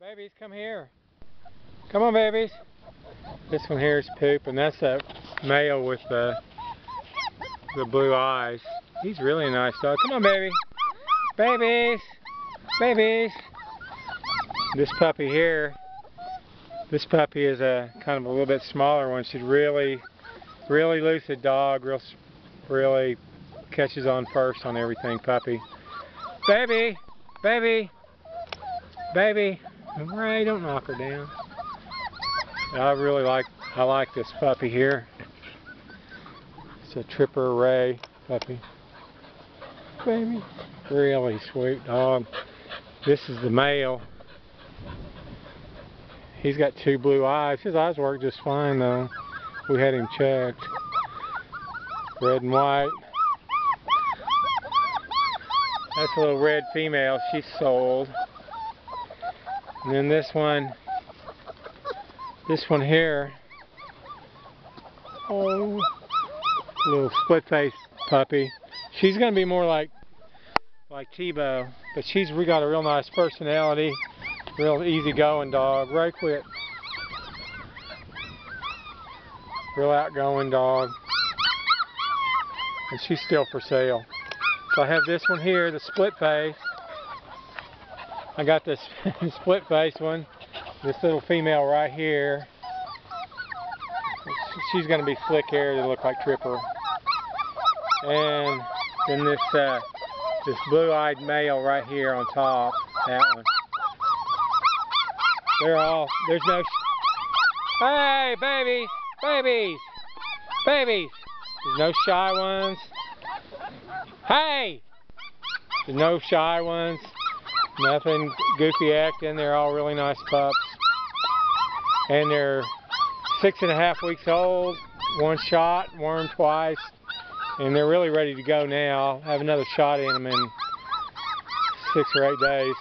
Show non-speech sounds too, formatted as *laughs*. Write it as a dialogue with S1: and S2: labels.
S1: Babies, come here. Come on, babies. This one here is Poop, and that's a male with the the blue eyes. He's really a nice dog. Come on, baby. Babies. Babies. This puppy here, this puppy is a kind of a little bit smaller one. She's really, really lucid dog. Real, really catches on first on everything. Puppy. Baby. Baby. Baby. Ray, don't knock her down. I really like I like this puppy here. It's a Tripper Ray puppy. Baby. Really sweet dog. This is the male. He's got two blue eyes. His eyes work just fine though. We had him checked. Red and white. That's a little red female. She's sold. And then this one, this one here, oh, little split face puppy. She's going to be more like like Tebow, but she's we got a real nice personality, real easygoing dog, right quick, real outgoing dog, and she's still for sale. So I have this one here, the split face. I got this *laughs* split face one, this little female right here. She's going to be slick hair to look like Tripper. And then this uh, this blue-eyed male right here on top, that one. They're all, there's no, hey babies, babies, babies. There's no shy ones. Hey! There's no shy ones. Nothing goofy acting. They're all really nice pups. And they're six and a half weeks old. One shot, worm twice. And they're really ready to go now. I have another shot in them in six or eight days.